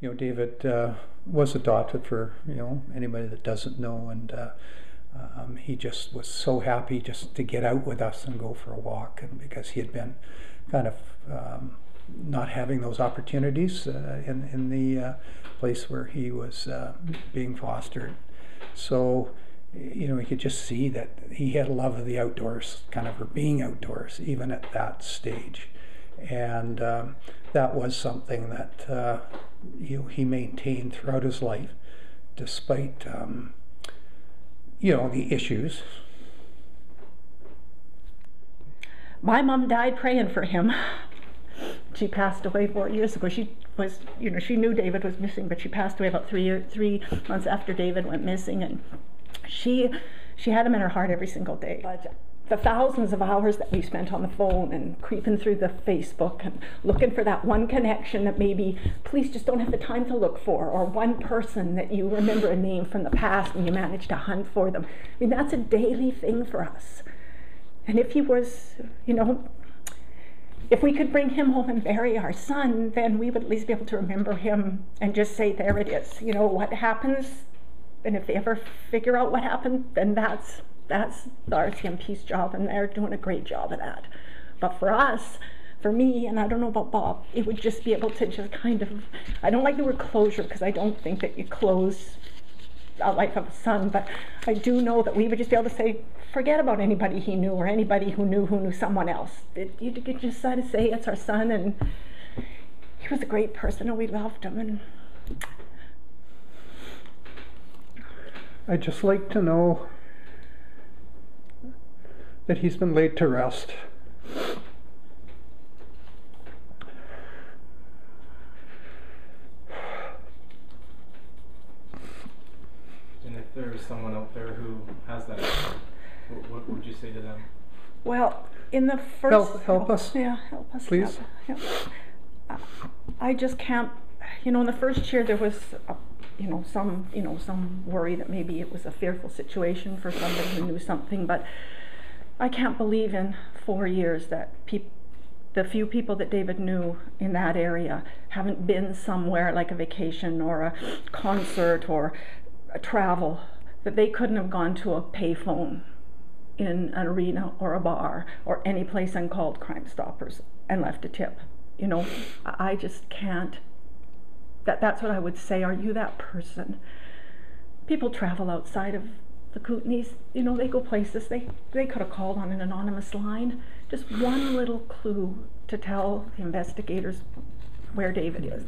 you know, David uh, was adopted for you know anybody that doesn't know, and uh, um, he just was so happy just to get out with us and go for a walk, and because he had been kind of um, not having those opportunities uh, in in the uh, place where he was uh, being fostered, so you know, we could just see that he had a love of the outdoors, kind of for being outdoors, even at that stage. And um, that was something that uh, you know, he maintained throughout his life, despite um, you know the issues. My mom died praying for him. She passed away four years ago. She was, you know, she knew David was missing, but she passed away about three year, three months after David went missing, and she she had him in her heart every single day. The thousands of hours that we spent on the phone and creeping through the Facebook and looking for that one connection that maybe police just don't have the time to look for, or one person that you remember a name from the past and you manage to hunt for them. I mean, that's a daily thing for us. And if he was, you know, if we could bring him home and bury our son, then we would at least be able to remember him and just say, there it is. You know, what happens and if they ever figure out what happened, then that's that's the RCMP's job, and they're doing a great job of that. But for us, for me, and I don't know about Bob, it would just be able to just kind of, I don't like the word closure because I don't think that you close a life of a son, but I do know that we would just be able to say, forget about anybody he knew or anybody who knew who knew someone else. It, you could just decide to say it's our son, and he was a great person, and we loved him, and I'd just like to know that he's been laid to rest. And if there's someone out there who has that, what, what would you say to them? Well, in the first help, help us, yeah, help us, please. Help, help. I just can't. You know, in the first year there was a you know, some, you know, some worry that maybe it was a fearful situation for somebody who knew something, but I can't believe in four years that the few people that David knew in that area haven't been somewhere like a vacation or a concert or a travel, that they couldn't have gone to a payphone in an arena or a bar or any place and called Crime Stoppers and left a tip. You know, I just can't that, that's what I would say. Are you that person? People travel outside of the Kootenays. You know, they go places. They, they could have called on an anonymous line. Just one little clue to tell the investigators where David is.